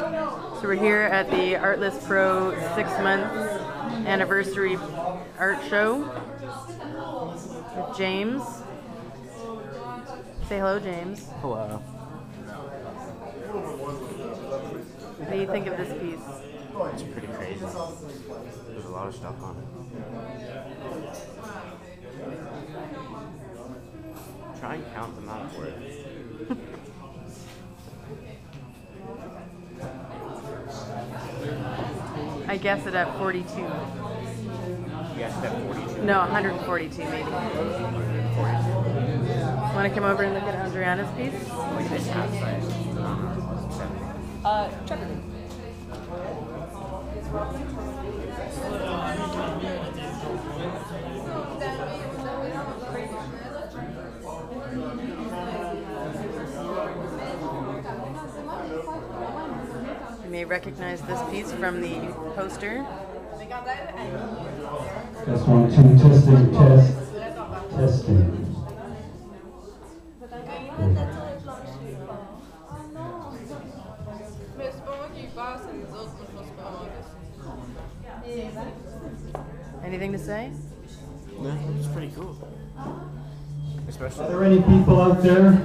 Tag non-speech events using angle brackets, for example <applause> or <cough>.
So we're here at the Artlist Pro six month anniversary art show with James. Say hello, James. Hello. What do you think of this piece? It's pretty crazy. There's a lot of stuff on it. Try and count the amount of words. <laughs> I guess it at 42. You guys have 42. No, 142 maybe. Want to come over and look at Andreanne's piece? Like this half size. 70. Uh, check. May recognize this piece from the poster. Test one, two, testing, test, testing. Mais c'est pas moi qui ai eu peur, c'est les autres. Moi, je me suis pas vraiment déçue. Anything to say? No, it's pretty cool. Especially. Are Especially there any people out there